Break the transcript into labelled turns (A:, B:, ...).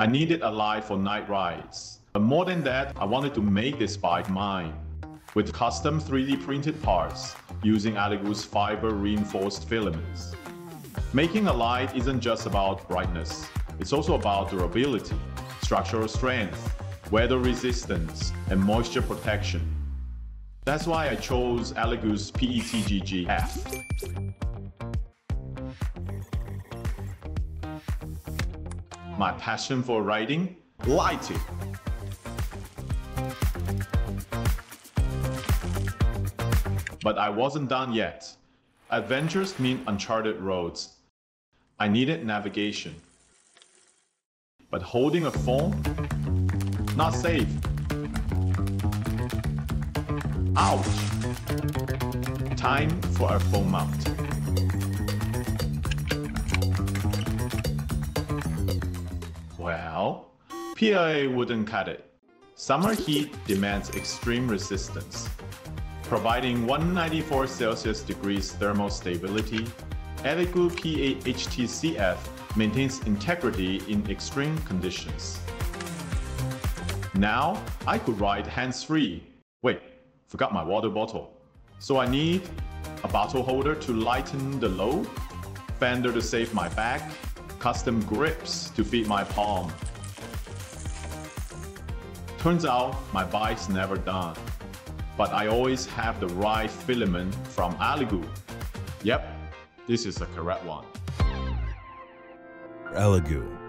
A: I needed a light for night rides. But more than that, I wanted to make this bike mine. With custom 3D printed parts using Elegoo's fiber reinforced filaments. Making a light isn't just about brightness, it's also about durability, structural strength, weather resistance, and moisture protection. That's why I chose Elegoo's PETG-GF. My passion for riding? Lighting. But I wasn't done yet. Adventures mean uncharted roads. I needed navigation. But holding a phone? Not safe. Ouch! Time for a phone mount. Well, PLA wouldn't cut it. Summer heat demands extreme resistance. Providing 194 Celsius degrees thermal stability, Elegoo PAHT-CF maintains integrity in extreme conditions. Now, I could ride hands-free. Wait, forgot my water bottle. So I need a bottle holder to lighten the load, fender to save my back, custom grips to fit my palm. Turns out my bike's never done, but I always have the right filament from Elegoo. Yep, this is the correct one.
B: Elegoo